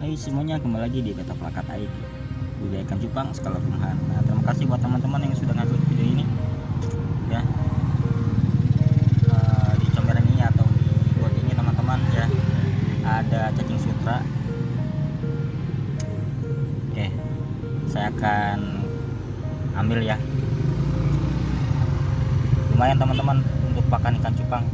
Hai semuanya kembali lagi di Beta Plakat ID Budaya ikan cupang skala rumahan. Nah terima kasih buat teman-teman yang sudah ngaklik video ini. Ya. Eh, Di comberan ini atau di buat ini teman-teman ya. Ada cacing sutra. Oke. Saya akan ambil ya. Lumayan teman-teman untuk pakan ikan cupang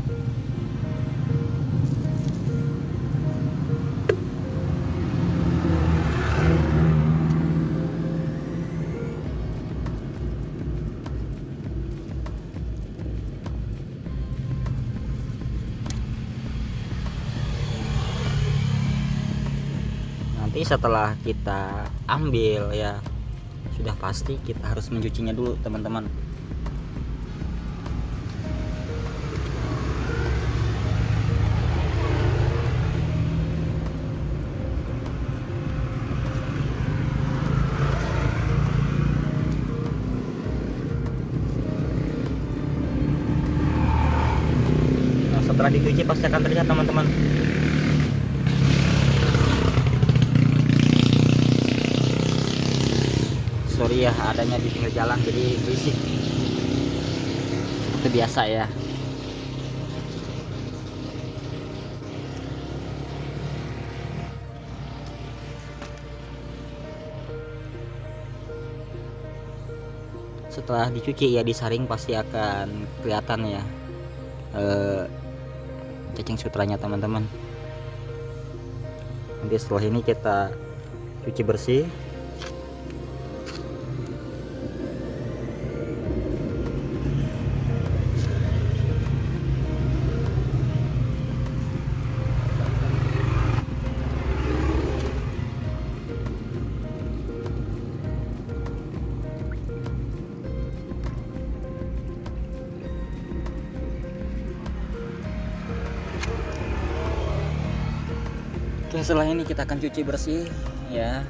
nanti setelah kita ambil ya sudah pasti kita harus mencucinya dulu teman-teman. Nah, setelah dicuci pasti akan terlihat teman-teman ya adanya di pinggir jalan jadi berisik. Seperti biasa ya. Setelah dicuci ya disaring pasti akan kelihatan ya eh, cacing sutranya teman-teman. Nanti setelah ini kita cuci bersih setelah ini kita akan cuci bersih ya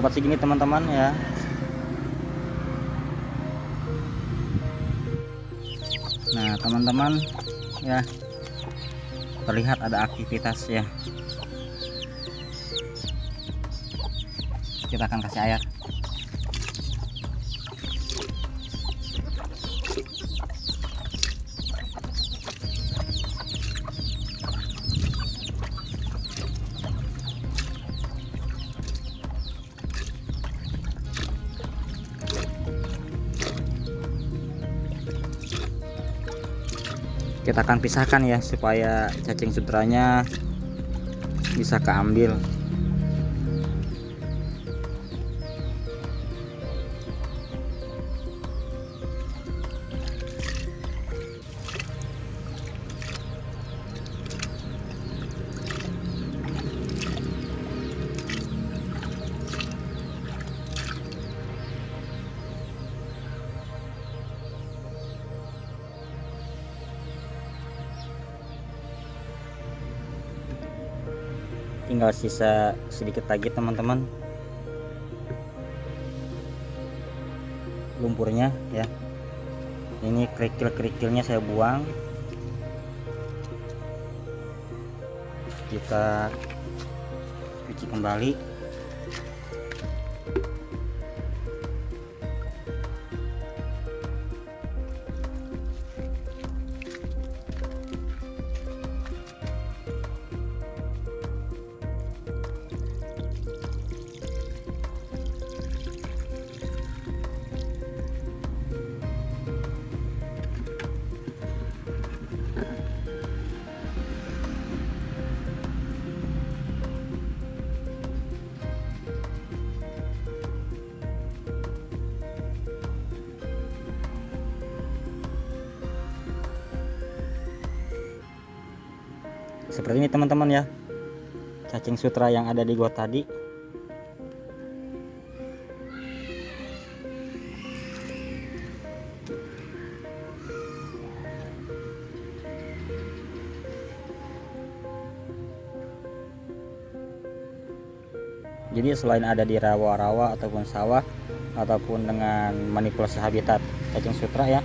dapat segini teman-teman ya. Nah teman-teman ya. Terlihat ada aktivitas ya. Kita akan kasih air kita akan pisahkan ya supaya cacing sutranya bisa keambil tinggal sisa sedikit lagi teman-teman. Lumpurnya ya. Ini kerikil-kerikilnya saya buang. Kita cuci kembali seperti ini teman-teman ya. Cacing sutra yang ada di got tadi. Jadi selain ada di rawa-rawa ataupun sawah ataupun dengan manipulasi habitat cacing sutra ya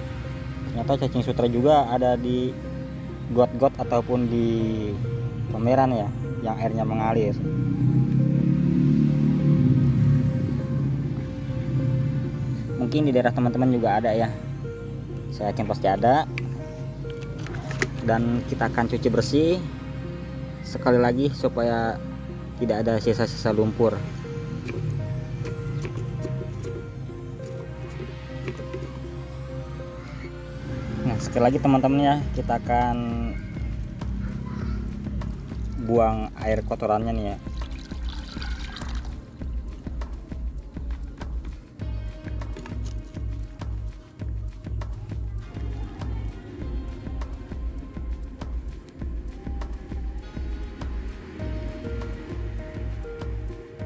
ternyata cacing sutra juga ada di got-got ataupun di pemeran ya yang airnya mengalir. Mungkin di daerah teman-teman juga ada ya. Saya yakin pasti ada. Dan kita akan cuci bersih sekali lagi supaya tidak ada sisa-sisa lumpur sekali lagi teman-teman ya kita akan buang air kotorannya nih ya.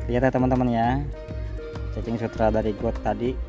Lihat ya teman-teman ya. Cacing sutra dari got tadi